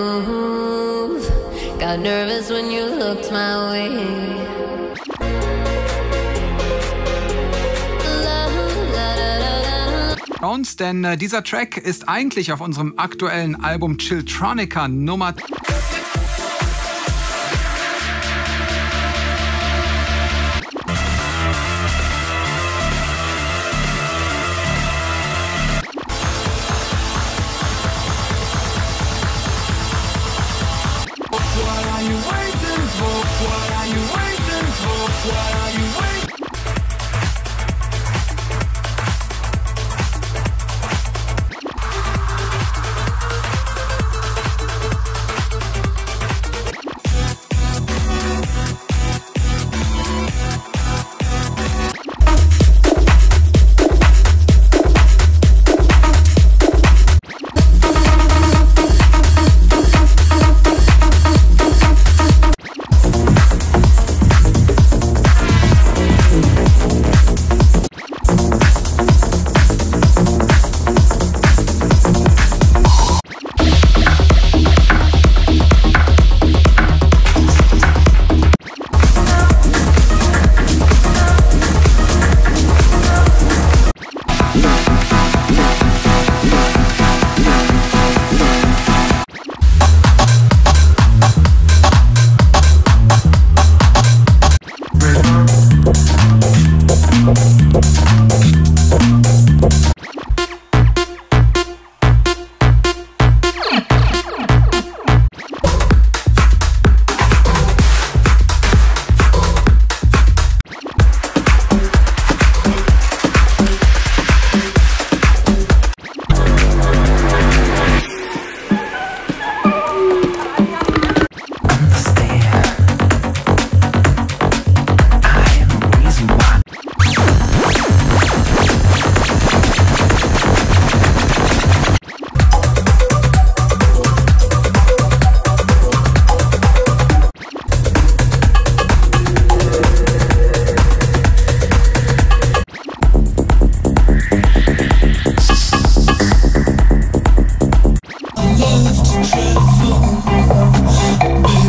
move. Got nervous when you looked my way. Und denn äh, dieser Track ist eigentlich auf unserem aktuellen Album Chilltronica Nummer are you waiting for? What are you waiting for? What are you waiting have to travel.